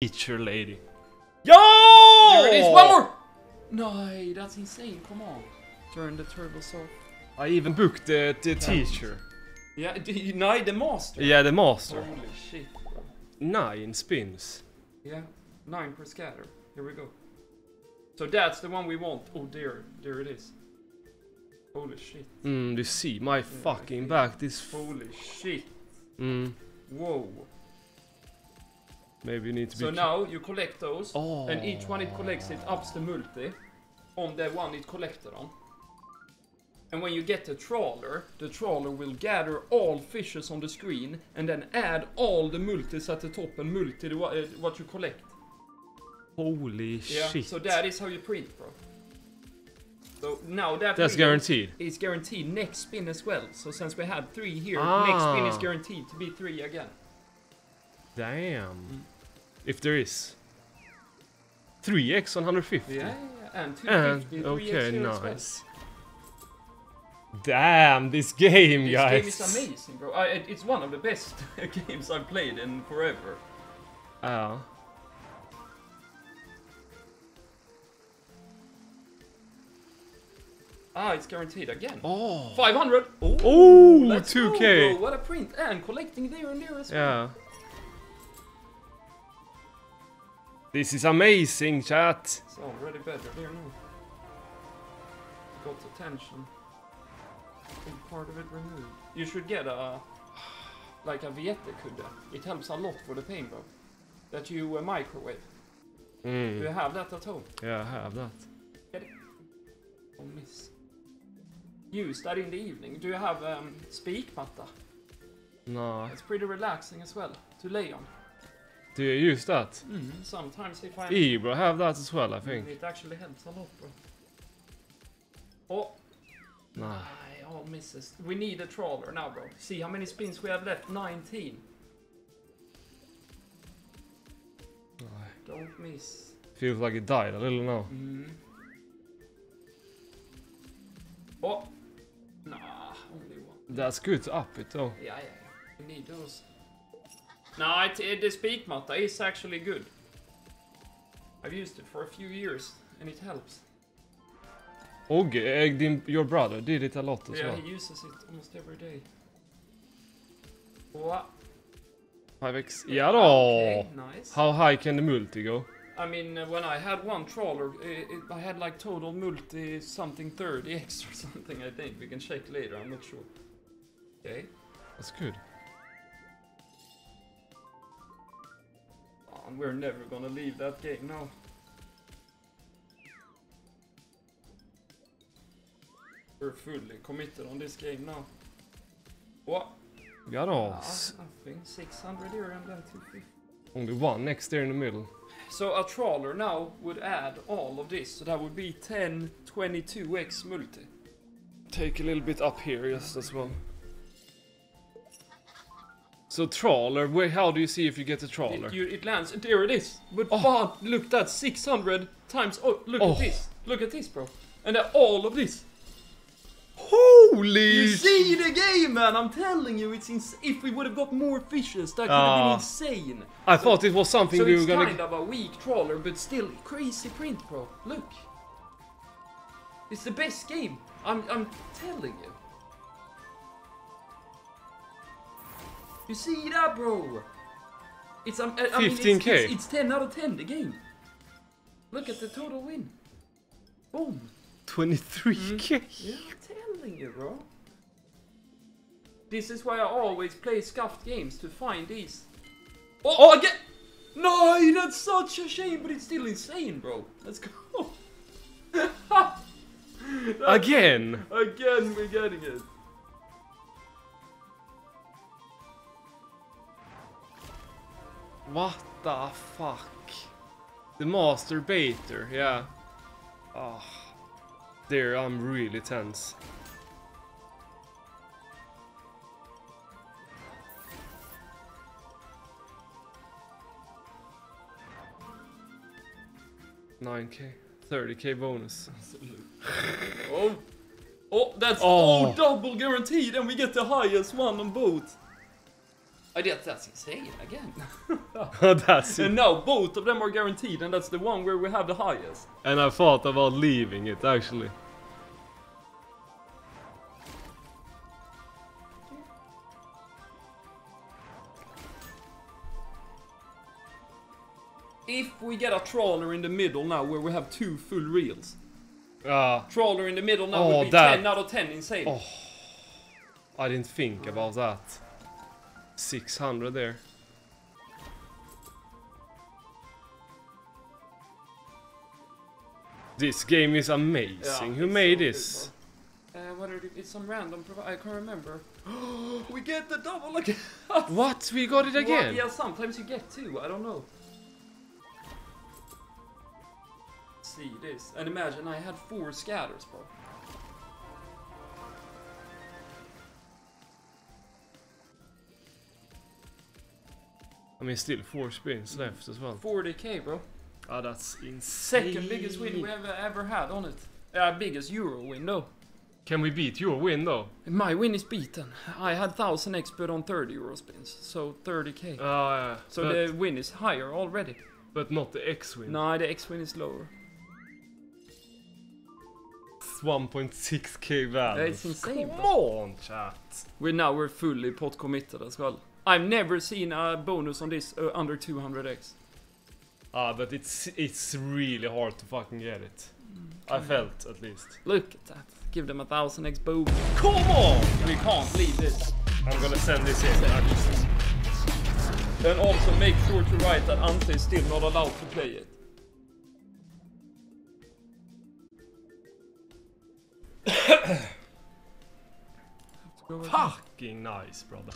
Teacher lady. Yo! There Ja! it is, one more! No, that's insane, come on. Turn the turbo off. I even booked the, the teacher. Yeah, do you know the master? Yeah, the master. Holy shit. Nine spins. Yeah, nine per scatter. Here we go. So that's the one we want. Oh dear, there it is. Holy shit. Mm, you see my fucking back. This. Holy shit. mm, Whoa. maybe you need to be. So now you collect those, Oh. and each one it collects, it ups the multi on the one it collected on. And when you get the trawler, the trawler will gather all fishes on the screen and then add all the multis at the top and multi the, uh, what you collect. Holy Yeah, shit. so that is how you print, bro. So now that That's guaranteed. It's guaranteed next spin as well. So since we had three here, next spin is Ah. guaranteed to be three again. Damn. If there is. 3x on 150. Yeah, yeah, and And, 250, 3x okay, well. nice. Damn, this game, This guys. This game is amazing, bro. I, it, it's one of the best games I've played in forever. Ja. Ah, it's guaranteed again. Oh. 500! Oh, Oh, 2k. bro. What a print! And collecting there and there as well. Yeah. This is amazing, chat. It's already better there now. Got attention. Big part of it removed. You should get a like a Viete kudde. It helps a lot for the pain, bro. That you uh, microwave. Do you Mm. have that at home? Yeah, I have that. Get it. Oh, miss. Use that in the evening. Do you have um, speakmatta? No. It's pretty relaxing as well to lay on. Do you use that? Mm, sometimes if I Ebro have that as well, I think. it actually helps a lot, bro. Oh. I all misses. We need a trawler now, bro. See how many spins we have left? 19. Don't miss. Feels like it died a little now. Mm. Oh, nah, only one. That's good to up it though. Yeah, yeah, yeah. We need those. No, it, it, the speakmatta is actually good. I've used it for a few years, and it helps. Okay, uh, din, your brother did it a lot as yeah, well. he uses it almost every day. What? 5x. Ja då! Okay, nice. How high can the multi go? I mean, uh, when I had one trawler, it, it, I had like total multi something 30x or something, I think. We can check later, I'm not sure. Okay. That's good. Oh, we're never gonna leave that game now. We're fully committed on this game now. What? Ja då. Ah, S- nothing. 600 here and then 250. Only one next there in the middle. So a trawler now would add all of this, so that would be 10, 22x multi. Take a little bit up here just as well. So trawler, where, how do you see if you get a trawler? It, you, it lands, there it is. But Oh. wow, look, that's 600 times, oh, look Oh. at this. Look at this, bro. And all of this. Holy You see the game, man! I'm telling you, it's ins- If we would have got more fishes, that could have Ah. been insane. I thought it was something So we were gonna... So kind of a weak trawler, but still crazy print, bro. Look. It's the best game. I'm, I'm telling you. You see that, bro? It's um, I mean, it's, 15K. it's, it's 10 out of 10 the game. Look at the total win. Boom. 23k? Yeah, I'm you, bro. This is why I always play scuffed games to find these. Oh, Oh! again! No, that's such a shame, but it's still insane, bro. Let's go. Again? Again, we're getting it. What the fuck? The master baiter, yeah. Oh. There, I'm really tense. Nine K, thirty K bonus. Oh, Oh, that's Oh. oh. double guaranteed, and we get the highest one on both. I did that's insane again. That's and it. now both of them are guaranteed, and that's the one where we have the highest. And I thought about leaving it actually. If we get a trawler in the middle now, where we have two full reels, Ah, trawler in the middle now Oh, would be that- 10 out of 10 insane. Oh. I didn't think about that. 600 there. This game is amazing. Yeah, Who made so this? Uh, what are the, it's some random I can't remember. we get the double again. What? We got it again? Yeah, sometimes you get two. I don't know. See this, and imagine I had four scatters, bro. I mean, still four spins left as well. 40k, bro. Ah, that's insane. Second biggest win we ever ever had on it. Uh, biggest Euro win though. Can we beat your win though? My win is beaten. I had 1000 x but on 30 Euro spins, so 30k. Ah, yeah. so the win is higher already. but not the X win. No, the X win is lower. It's 1.6k value. It's insane, Come on, chat. We now we're fully pot committed as well. I've never seen a bonus on this uh, under 200x. Ah, but it's it's really hard to fucking get it. I felt at least. Look at that. Give them a 1000x boom. Come on! We can't leave this. I'm gonna send this in. actually. Then also make sure to write that Ante is still not allowed to play it. Fucking nice, brother.